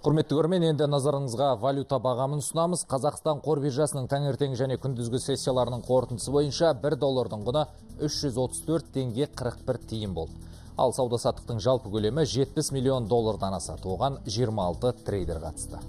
құрметті көрермен енді назарыңызға валюта бағамын ұсынамыз. Қазақстан қор биржасының таңертең және күндізгі сессияларының қорытындысы бойынша 1 доллардың құны 334 теңге 41 тиын болды. Ал сауда саттықтың жалпы көлемі 70 миллион доллардан асады. Оған 26 трейдер қатысты.